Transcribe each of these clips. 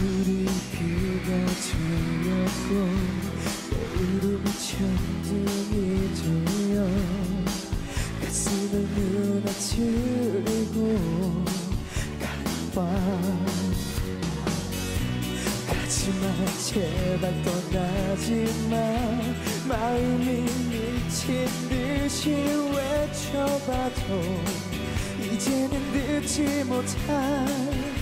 우리비가 저렸고 내일은 천둥이 들려 가슴을 무너뜨리고 가봐 가지마 제발 떠나지마. 마음이 미친 듯이 외쳐봐도 이제는 늦지 못할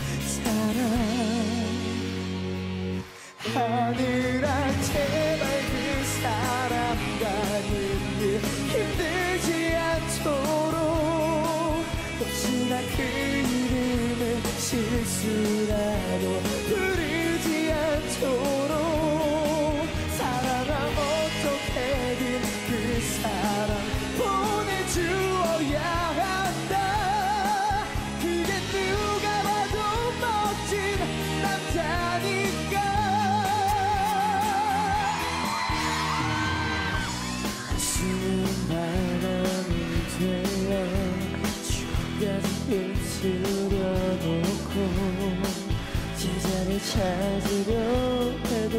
하늘아 제발 그 사람 가는 길 힘들지 않도록 혹시나 그 이름을 실수라도 흩으려놓고 제자를 찾으려 해도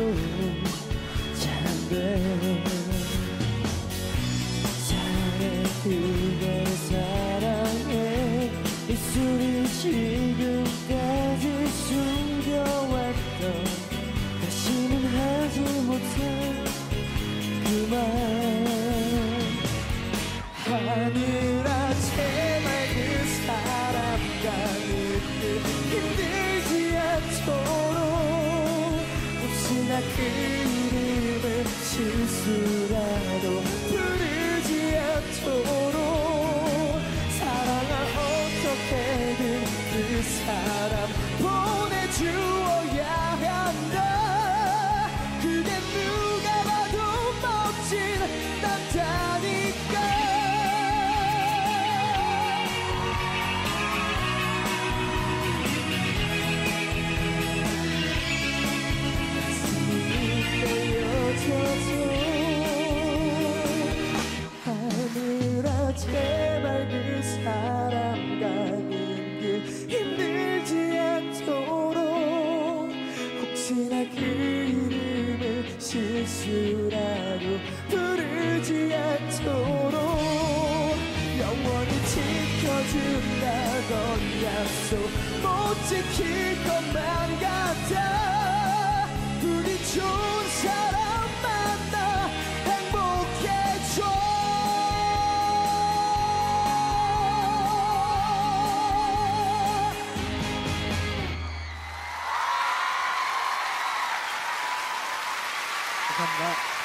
잘 안 돼 사랑해 그대 사랑해 입술이 지금까지 숨겨왔던 다시는 하지 못할 그만 혹시나 그 이름을 실수라도 준다던 약속 못 지킬 것만 같아 부디 좋은 사람 만나 행복해져 감사합니다.